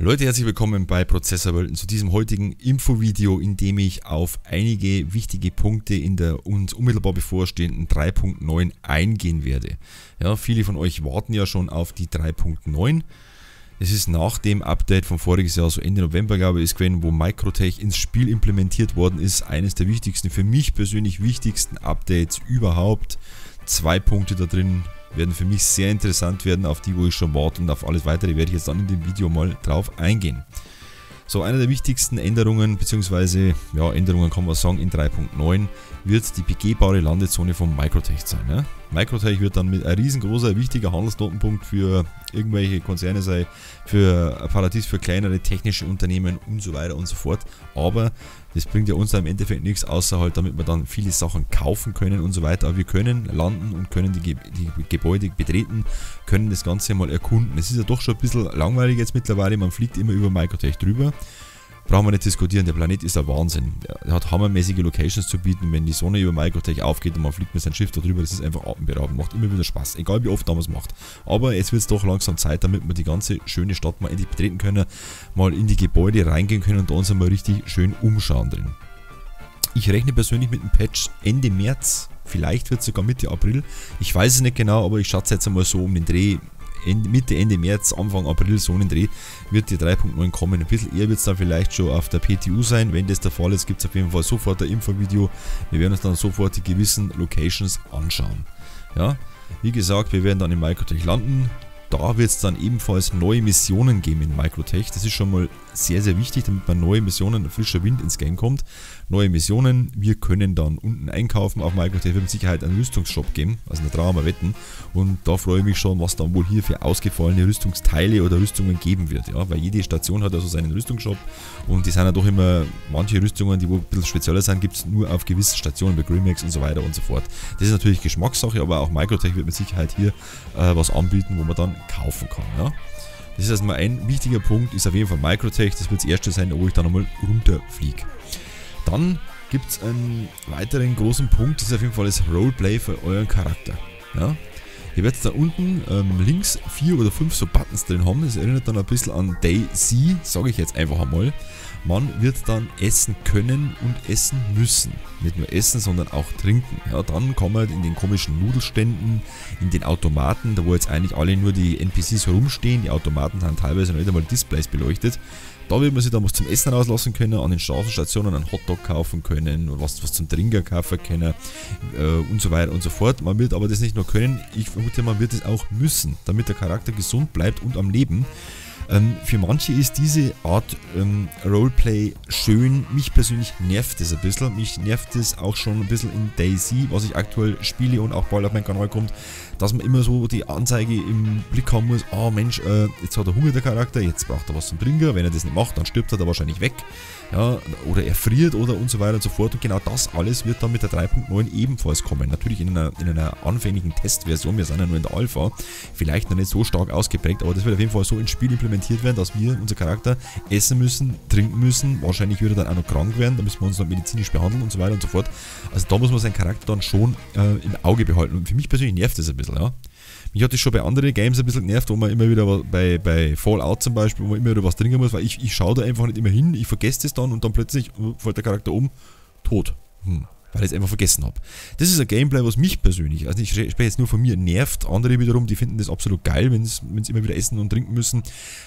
Leute, herzlich willkommen bei Prozessorwelten zu diesem heutigen Infovideo, in dem ich auf einige wichtige Punkte in der uns unmittelbar bevorstehenden 3.9 eingehen werde. Ja, viele von euch warten ja schon auf die 3.9. Es ist nach dem Update von voriges Jahr, so Ende November glaube ich, gewesen, wo Microtech ins Spiel implementiert worden ist. Eines der wichtigsten, für mich persönlich wichtigsten Updates überhaupt. Zwei Punkte da drin werden für mich sehr interessant werden, auf die wo ich schon warte und auf alles weitere werde ich jetzt dann in dem Video mal drauf eingehen. So, eine der wichtigsten Änderungen, beziehungsweise ja, Änderungen kann man sagen in 3.9, wird die begehbare Landezone von Microtech sein. Ja? Microtech wird dann mit ein riesengroßer, wichtiger Handelsnotenpunkt für irgendwelche Konzerne sein, für ein Paradies für kleinere technische Unternehmen und so weiter und so fort. Aber das bringt ja uns im Endeffekt nichts, außer halt, damit wir dann viele Sachen kaufen können und so weiter. Aber wir können landen und können die, die Gebäude betreten, können das Ganze mal erkunden. Es ist ja doch schon ein bisschen langweilig jetzt mittlerweile, man fliegt immer über Microtech drüber brauchen wir nicht diskutieren, der Planet ist ein Wahnsinn. Er hat hammermäßige Locations zu bieten, wenn die Sonne über Microtech aufgeht und man fliegt mit seinem Schiff darüber, das ist einfach atemberaubend, macht immer wieder Spaß, egal wie oft man es macht. Aber jetzt wird es doch langsam Zeit, damit wir die ganze schöne Stadt mal endlich betreten können, mal in die Gebäude reingehen können und da uns einmal richtig schön umschauen drin. Ich rechne persönlich mit einem Patch Ende März, vielleicht wird es sogar Mitte April, ich weiß es nicht genau, aber ich schätze jetzt einmal so um den Dreh Ende, Mitte, Ende März, Anfang April, so einen Dreh, wird die 3.9 kommen. Ein bisschen eher wird es dann vielleicht schon auf der PTU sein. Wenn das der Fall ist, gibt es auf jeden Fall sofort ein Infovideo. Wir werden uns dann sofort die gewissen Locations anschauen. Ja, wie gesagt, wir werden dann in Microtech landen. Da wird es dann ebenfalls neue Missionen geben in Microtech. Das ist schon mal sehr, sehr wichtig, damit bei neue Missionen frischer Wind ins Game kommt. Neue Missionen, wir können dann unten einkaufen. Auf Microtech wird mit Sicherheit einen Rüstungsshop geben, also eine Drama wetten. Und da freue ich mich schon, was dann wohl hier für ausgefallene Rüstungsteile oder Rüstungen geben wird. Ja, weil jede Station hat also seinen Rüstungsshop und die sind ja doch immer, manche Rüstungen, die wo ein bisschen spezieller sind, gibt es nur auf gewissen Stationen, bei Grimax und so weiter und so fort. Das ist natürlich Geschmackssache, aber auch Microtech wird mit Sicherheit hier äh, was anbieten, wo man dann kaufen kann. Ja. Das ist erstmal ein wichtiger Punkt, ist auf jeden Fall Microtech. Das wird das erste sein, wo ich dann nochmal runterfliege. Dann gibt es einen weiteren großen Punkt, das ist auf jeden Fall das Roleplay für euren Charakter. Ja? Ihr werdet da unten ähm, links vier oder fünf so Buttons drin haben. Das erinnert dann ein bisschen an Daisy, sage ich jetzt einfach einmal. Man wird dann essen können und essen müssen. Nicht nur essen, sondern auch trinken. Ja, dann kann man in den komischen Nudelständen, in den Automaten, da wo jetzt eigentlich alle nur die NPCs rumstehen, die Automaten haben teilweise noch nicht einmal Displays beleuchtet, da wird man sich dann was zum Essen rauslassen können, an den Straßenstationen einen Hotdog kaufen können, was, was zum Trinken kaufen können äh, und so weiter und so fort. Man wird aber das nicht nur können, ich vermute, man wird es auch müssen, damit der Charakter gesund bleibt und am Leben. Ähm, für manche ist diese Art ähm, Roleplay schön. Mich persönlich nervt es ein bisschen. Mich nervt es auch schon ein bisschen in Daisy, was ich aktuell spiele und auch bald auf meinen Kanal kommt, dass man immer so die Anzeige im Blick haben muss, ah oh Mensch, äh, jetzt hat er Hunger der Charakter, jetzt braucht er was zum Trinken, wenn er das nicht macht, dann stirbt er da wahrscheinlich weg, ja, oder er friert oder und so weiter und so fort. Und genau das alles wird dann mit der 3.9 ebenfalls kommen, natürlich in einer, in einer anfänglichen Testversion, wir sind ja nur in der Alpha, vielleicht noch nicht so stark ausgeprägt, aber das wird auf jeden Fall so ins Spiel implementiert werden, dass wir, unser Charakter, essen müssen, trinken müssen, wahrscheinlich würde er dann auch noch krank werden, da müssen wir uns dann medizinisch behandeln und so weiter und so fort, also da muss man seinen Charakter dann schon äh, im Auge behalten. Und für mich persönlich nervt das ein bisschen, ja. Mich hat das schon bei anderen Games ein bisschen genervt, wo man immer wieder bei, bei Fallout zum Beispiel, wo man immer wieder was trinken muss, weil ich, ich schaue da einfach nicht immer hin, ich vergesse das dann und dann plötzlich fällt der Charakter um, tot. Hm weil ich es einfach vergessen habe. Das ist ein Gameplay, was mich persönlich, also ich spreche jetzt nur von mir, nervt. Andere wiederum, die finden das absolut geil, wenn sie immer wieder essen und trinken müssen.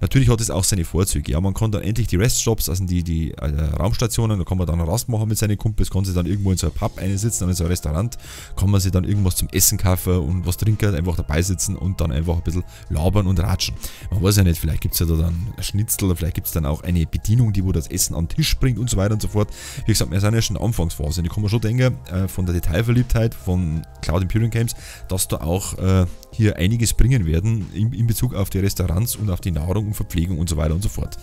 Natürlich hat es auch seine Vorzüge. Ja, man kann dann endlich die Reststops, also die, die äh, Raumstationen, da kann man dann Rast machen mit seinen Kumpels, kann sich dann irgendwo in so einem Pub einsitzen, dann in so ein Restaurant, kann man sich dann irgendwas zum Essen kaufen und was trinken, einfach dabei sitzen und dann einfach ein bisschen labern und ratschen. Man weiß ja nicht, vielleicht gibt es ja da dann ein Schnitzel vielleicht gibt es dann auch eine Bedienung, die wo das Essen an den Tisch bringt und so weiter und so fort. Wie gesagt, wir sind ja schon in der Anfangsphase, die kann man schon denke, äh, von der Detailverliebtheit von Cloud Imperium Games, dass da auch äh, hier einiges bringen werden in, in Bezug auf die Restaurants und auf die Nahrung und Verpflegung und so weiter und so fort.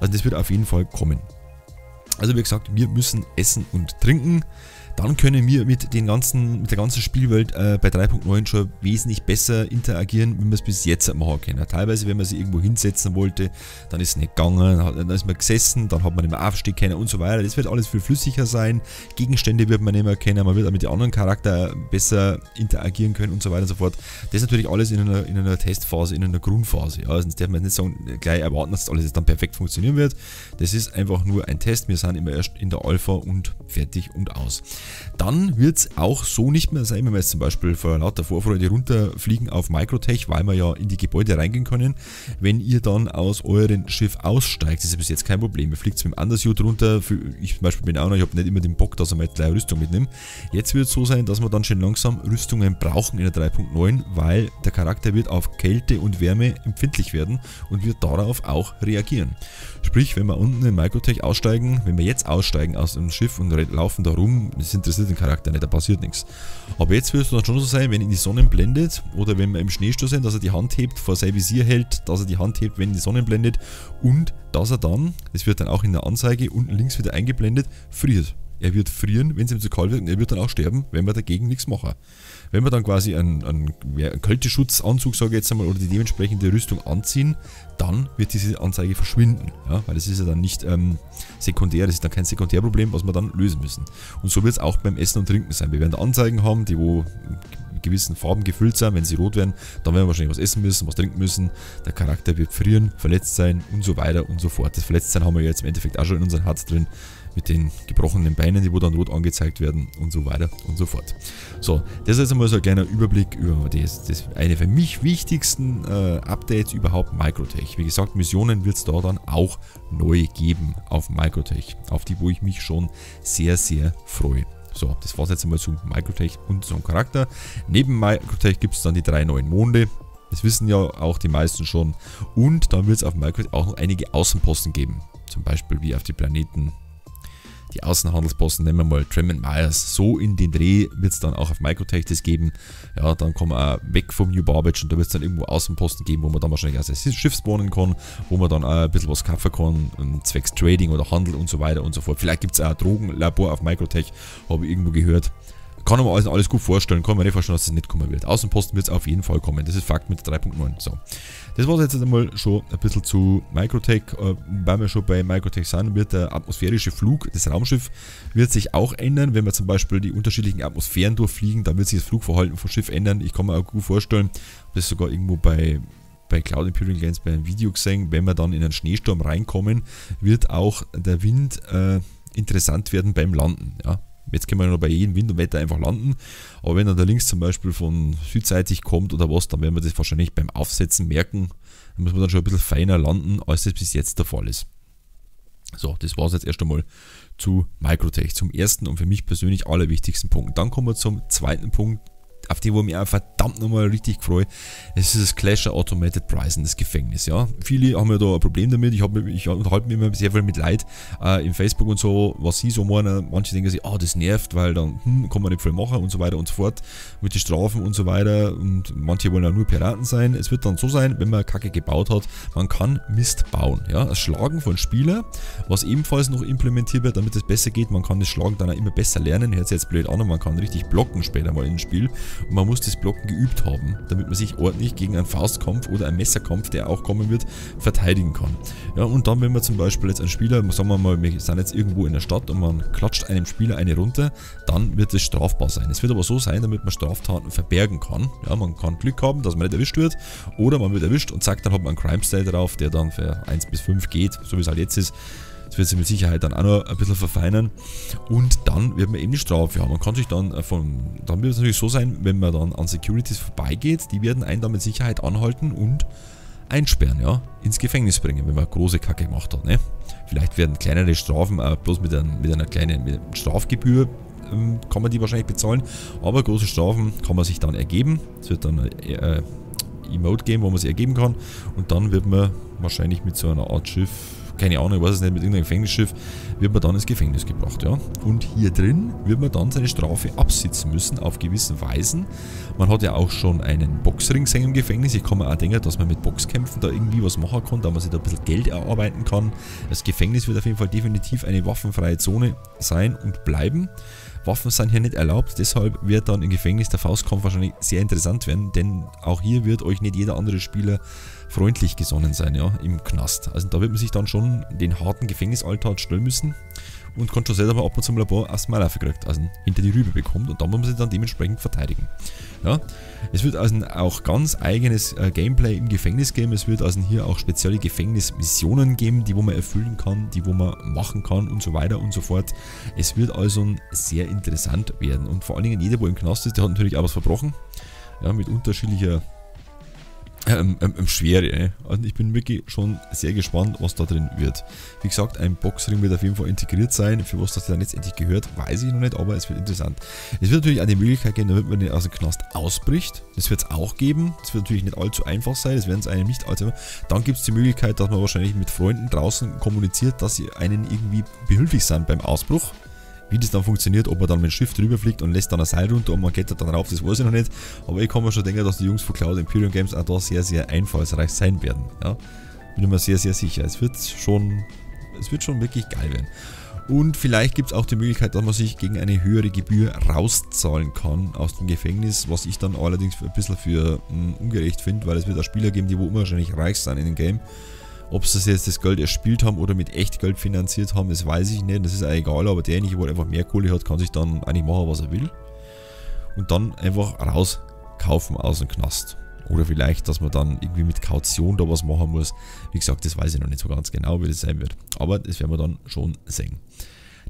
Also das wird auf jeden Fall kommen. Also wie gesagt, wir müssen essen und trinken. Dann können wir mit, den ganzen, mit der ganzen Spielwelt äh, bei 3.9 schon wesentlich besser interagieren, wie wir es bis jetzt machen können. Teilweise, wenn man sich irgendwo hinsetzen wollte, dann ist es nicht gegangen, dann ist man gesessen, dann hat man nicht mehr aufstehen können und so weiter. Das wird alles viel flüssiger sein. Gegenstände wird man nicht mehr kennen, man wird auch mit den anderen Charakter besser interagieren können und so weiter und so fort. Das ist natürlich alles in einer, in einer Testphase, in einer Grundphase. Ja. Also darf man nicht sagen, gleich erwarten, dass das alles dann perfekt funktionieren wird. Das ist einfach nur ein Test. Wir sind immer erst in der Alpha und fertig und aus. Dann wird es auch so nicht mehr sein, wenn wir jetzt zum Beispiel vor lauter Vorfreude runterfliegen auf Microtech, weil wir ja in die Gebäude reingehen können. Wenn ihr dann aus eurem Schiff aussteigt, ist bis jetzt kein Problem. Ihr fliegt mit dem Undersuit runter. Ich zum Beispiel bin auch noch, ich habe nicht immer den Bock, dass ich mal gleich Rüstung mitnehme. Jetzt wird es so sein, dass wir dann schon langsam Rüstungen brauchen in der 3.9, weil der Charakter wird auf Kälte und Wärme empfindlich werden und wird darauf auch reagieren. Sprich, wenn wir unten in Microtech aussteigen, wenn wir jetzt aussteigen aus dem Schiff und laufen da rum, das interessiert den Charakter nicht, da passiert nichts. Aber jetzt wird es dann schon so sein, wenn ihn die Sonne blendet oder wenn wir im Schneesturm sind, dass er die Hand hebt, vor sein Visier hält, dass er die Hand hebt, wenn die Sonne blendet und dass er dann, das wird dann auch in der Anzeige unten links wieder eingeblendet, friert. Er wird frieren, wenn es ihm zu kalt wird und er wird dann auch sterben, wenn wir dagegen nichts machen. Wenn wir dann quasi einen, einen, einen Kälteschutzanzug, sage ich jetzt einmal, oder die dementsprechende Rüstung anziehen, dann wird diese Anzeige verschwinden. Ja? Weil das ist ja dann nicht ähm, sekundär, das ist dann kein Sekundärproblem, was wir dann lösen müssen. Und so wird es auch beim Essen und Trinken sein. Wir werden Anzeigen haben, die wo gewissen Farben gefüllt sind. Wenn sie rot werden, dann werden wir wahrscheinlich was essen müssen, was trinken müssen. Der Charakter wird frieren, verletzt sein und so weiter und so fort. Das Verletztsein haben wir jetzt im Endeffekt auch schon in unserem Herz drin mit den gebrochenen Beinen, die wo dann rot angezeigt werden und so weiter und so fort. So, das ist jetzt einmal so ein kleiner Überblick über das, das eine für mich wichtigsten äh, Updates überhaupt Microtech. Wie gesagt, Missionen wird es da dann auch neu geben auf Microtech, auf die wo ich mich schon sehr, sehr freue. So, das war es jetzt einmal zu Microtech und zum Charakter. Neben Microtech gibt es dann die drei neuen Monde. Das wissen ja auch die meisten schon. Und dann wird es auf Microtech auch noch einige Außenposten geben. Zum Beispiel wie auf die Planeten die Außenhandelsposten, nennen wir mal Tremont Myers. So in den Dreh wird es dann auch auf Microtech das geben. Ja, dann kommen wir weg vom New Barbage und da wird es dann irgendwo Außenposten geben, wo man dann wahrscheinlich auch sein Schiff spawnen kann, wo man dann auch ein bisschen was kaufen kann, ähm, zwecks Trading oder Handel und so weiter und so fort. Vielleicht gibt es auch ein Drogenlabor auf Microtech, habe ich irgendwo gehört. Kann man alles, alles gut vorstellen, kann man nicht vorstellen, dass es das nicht kommen wird. Außenposten wird es auf jeden Fall kommen, das ist Fakt mit 3.9. So. Das war jetzt einmal schon ein bisschen zu Microtech. Äh, weil wir schon bei Microtech sind, wird der atmosphärische Flug, das Raumschiff, wird sich auch ändern. Wenn wir zum Beispiel die unterschiedlichen Atmosphären durchfliegen, dann wird sich das Flugverhalten vom Schiff ändern. Ich kann mir auch gut vorstellen, das sogar irgendwo bei bei Cloud Imperial Games bei einem Video gesehen, wenn wir dann in einen Schneesturm reinkommen, wird auch der Wind äh, interessant werden beim Landen. Ja? Jetzt können wir noch bei jedem Wind und Wetter einfach landen. Aber wenn dann der links zum Beispiel von südseitig kommt oder was, dann werden wir das wahrscheinlich beim Aufsetzen merken. Dann muss man dann schon ein bisschen feiner landen, als das bis jetzt der Fall ist. So, das war es jetzt erst einmal zu Microtech, zum ersten und für mich persönlich allerwichtigsten Punkt. Dann kommen wir zum zweiten Punkt, auf die, wo ich mich auch verdammt nochmal richtig es ist das Clasher Automated Pricing, das Gefängnis. Ja. Viele haben ja da ein Problem damit. Ich, ich unterhalte mich immer sehr viel mit Leid äh, im Facebook und so, was sie so meinen. Manche denken sich, ah, oh, das nervt, weil dann hm, kann man nicht viel machen und so weiter und so fort mit den Strafen und so weiter. Und manche wollen auch nur Piraten sein. Es wird dann so sein, wenn man Kacke gebaut hat, man kann Mist bauen. Ja. Das Schlagen von Spieler, was ebenfalls noch implementiert wird, damit es besser geht. Man kann das Schlagen dann auch immer besser lernen. Hört sich jetzt blöd an und man kann richtig blocken später mal im Spiel. Und man muss das Blocken geübt haben, damit man sich ordentlich gegen einen Faustkampf oder einen Messerkampf, der auch kommen wird, verteidigen kann. Ja, und dann, wenn man zum Beispiel jetzt einen Spieler, sagen wir mal, wir sind jetzt irgendwo in der Stadt und man klatscht einem Spieler eine runter, dann wird es strafbar sein. Es wird aber so sein, damit man Straftaten verbergen kann. Ja, man kann Glück haben, dass man nicht erwischt wird, oder man wird erwischt und sagt, dann hat man einen Crime-Style drauf, der dann für 1 bis 5 geht, so wie es halt jetzt ist. Das wird sich mit Sicherheit dann auch noch ein bisschen verfeinern. Und dann wird man eben die Strafe haben. Man kann sich dann von, dann wird es natürlich so sein, wenn man dann an Securities vorbeigeht, die werden einen dann mit Sicherheit anhalten und einsperren, ja, ins Gefängnis bringen, wenn man große Kacke gemacht hat, ne. Vielleicht werden kleinere Strafen auch bloß mit, ein, mit einer kleinen mit einer Strafgebühr ähm, kann man die wahrscheinlich bezahlen, aber große Strafen kann man sich dann ergeben. Es wird dann äh, Emote geben, wo man sie ergeben kann und dann wird man wahrscheinlich mit so einer Art Schiff keine Ahnung, ich weiß es nicht, mit irgendeinem Gefängnisschiff, wird man dann ins Gefängnis gebracht. Ja? Und hier drin wird man dann seine Strafe absitzen müssen auf gewissen Weisen. Man hat ja auch schon einen Boxring im Gefängnis. Ich kann mir auch denken, dass man mit Boxkämpfen da irgendwie was machen kann, da man sich da ein bisschen Geld erarbeiten kann. Das Gefängnis wird auf jeden Fall definitiv eine waffenfreie Zone sein und bleiben Waffen sind hier nicht erlaubt, deshalb wird dann im Gefängnis der Faustkampf wahrscheinlich sehr interessant werden, denn auch hier wird euch nicht jeder andere Spieler freundlich gesonnen sein, ja, im Knast. Also da wird man sich dann schon den harten Gefängnisalltag stellen müssen und kann schon selber ab und zu mal ein paar dem gekriegt, also hinter die Rübe bekommt und dann muss man sich dann dementsprechend verteidigen. Ja, es wird also auch ganz eigenes äh, Gameplay im Gefängnis geben, es wird also hier auch spezielle Gefängnismissionen geben, die wo man erfüllen kann, die wo man machen kann und so weiter und so fort. Es wird also sehr interessant werden und vor allen Dingen jeder, wo im Knast ist, der hat natürlich auch was verbrochen, ja, mit unterschiedlicher ähm, ähm, ähm, Schwere. Ne? Also ich bin wirklich schon sehr gespannt, was da drin wird. Wie gesagt, ein Boxring wird auf jeden Fall integriert sein. Für was das dann letztendlich gehört, weiß ich noch nicht, aber es wird interessant. Es wird natürlich auch die Möglichkeit geben, damit man aus dem Knast ausbricht. Das wird es auch geben. Das wird natürlich nicht allzu einfach sein. Das werden es einem nicht allzu Dann gibt es die Möglichkeit, dass man wahrscheinlich mit Freunden draußen kommuniziert, dass sie einen irgendwie behilflich sind beim Ausbruch. Wie das dann funktioniert, ob er dann mit dem Schiff drüber fliegt und lässt dann ein Seil runter und man geht dann rauf, das weiß ich noch nicht. Aber ich kann mir schon denken, dass die Jungs von Cloud Imperium Games auch da sehr, sehr einfallsreich sein werden. Ja? Bin mir sehr, sehr sicher. Es wird schon, es wird schon wirklich geil werden. Und vielleicht gibt es auch die Möglichkeit, dass man sich gegen eine höhere Gebühr rauszahlen kann aus dem Gefängnis, was ich dann allerdings ein bisschen für mh, hm, ungerecht finde, weil es wird auch Spieler geben, die wo unwahrscheinlich reich sind in dem Game ob sie jetzt das Geld erspielt haben oder mit echt Geld finanziert haben, das weiß ich nicht. Das ist auch egal, aber derjenige, der einfach mehr Kohle hat, kann sich dann eigentlich machen, was er will. Und dann einfach rauskaufen aus dem Knast. Oder vielleicht, dass man dann irgendwie mit Kaution da was machen muss. Wie gesagt, das weiß ich noch nicht so ganz genau, wie das sein wird. Aber das werden wir dann schon sehen.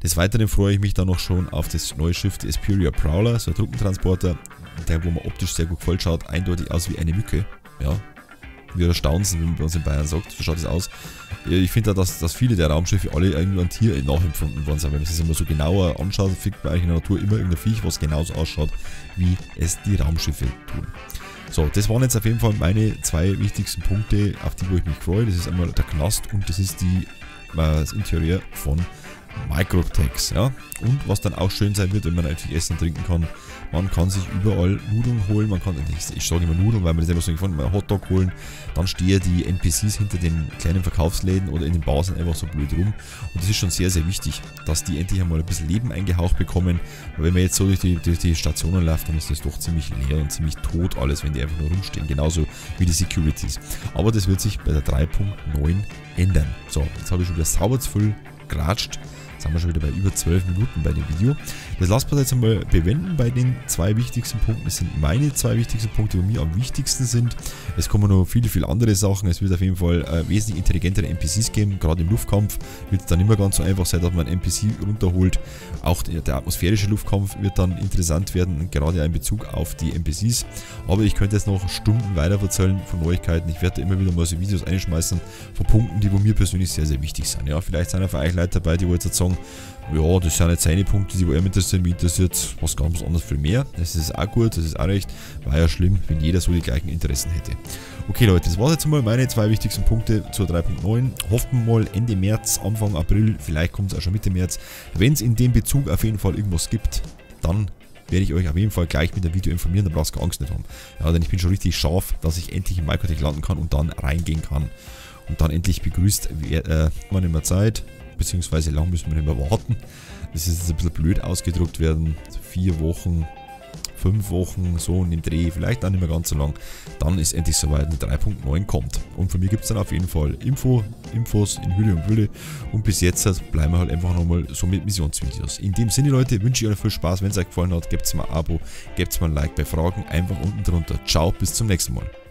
Des Weiteren freue ich mich dann noch schon auf das neue Schiff, die Esperia Prowler, so ein Truppentransporter, der, wo man optisch sehr gut voll schaut, eindeutig aus wie eine Mücke. Ja, wir erstaunen wie man bei uns in Bayern sagt. So schaut es aus. Ich finde da, dass, dass viele der Raumschiffe alle irgendwie ein Tier nachempfunden worden sind. Wenn man sich das immer so genauer anschaut, findet man eigentlich in der Natur immer irgendein Viech, was genauso ausschaut, wie es die Raumschiffe tun. So, das waren jetzt auf jeden Fall meine zwei wichtigsten Punkte, auf die wo ich mich freue. Das ist einmal der Knast und das ist die, äh, das Interieur von Microtex. Ja? Und was dann auch schön sein wird, wenn man natürlich essen und trinken kann, man kann sich überall Nudeln holen, man kann, ich, ich sage immer Nudeln, weil man das immer so gefunden hat, Hotdog holen, dann stehen die NPCs hinter den kleinen Verkaufsläden oder in den Bars einfach so blöd rum. Und das ist schon sehr, sehr wichtig, dass die endlich einmal ein bisschen Leben eingehaucht bekommen. Weil wenn man jetzt so durch die, durch die Stationen läuft, dann ist das doch ziemlich leer und ziemlich tot alles, wenn die einfach nur rumstehen. Genauso wie die Securities. Aber das wird sich bei der 3.9 ändern. So, jetzt habe ich schon wieder sauber zu viel geratscht sind wir schon wieder bei über 12 Minuten bei dem Video. Das lassen wir jetzt einmal bewenden bei den zwei wichtigsten Punkten. Das sind meine zwei wichtigsten Punkte, die mir am wichtigsten sind. Es kommen noch viele, viele andere Sachen. Es wird auf jeden Fall äh, wesentlich intelligentere NPCs geben. Gerade im Luftkampf wird es dann immer ganz so einfach sein, dass man einen NPC runterholt. Auch der, der atmosphärische Luftkampf wird dann interessant werden, gerade in Bezug auf die NPCs. Aber ich könnte jetzt noch Stunden weiter erzählen von Neuigkeiten. Ich werde immer wieder mal so Videos einschmeißen von Punkten, die mir persönlich sehr, sehr wichtig sind. Ja, vielleicht sind auch euch Leute dabei, die jetzt sagen, ja, das sind jetzt seine Punkte, die wo er mit interessieren. Mich interessiert was ganz anderes viel mehr. Das ist auch gut, das ist auch recht. War ja schlimm, wenn jeder so die gleichen Interessen hätte. Okay Leute, das war jetzt mal meine zwei wichtigsten Punkte zur 3.9. Hoffen wir mal Ende März, Anfang April, vielleicht kommt es auch schon Mitte März. Wenn es in dem Bezug auf jeden Fall irgendwas gibt, dann werde ich euch auf jeden Fall gleich mit dem Video informieren, da brauchst du keine Angst nicht haben. Ja, denn ich bin schon richtig scharf, dass ich endlich in Microtech landen kann und dann reingehen kann. Und dann endlich begrüßt, äh, man immer Zeit, beziehungsweise lang müssen wir nicht mehr warten. Das ist jetzt ein bisschen blöd ausgedruckt werden. Vier Wochen, fünf Wochen, so in dem Dreh, vielleicht dann nicht mehr ganz so lang. Dann ist endlich soweit eine 3.9 kommt. Und von mir gibt es dann auf jeden Fall Info, Infos in Hülle und Fülle. Und bis jetzt bleiben wir halt einfach nochmal so mit Missionsvideos. In dem Sinne, Leute, wünsche ich euch viel Spaß. Wenn es euch gefallen hat, gebt mir ein Abo, gebt mir ein Like bei Fragen. Einfach unten drunter. Ciao, bis zum nächsten Mal.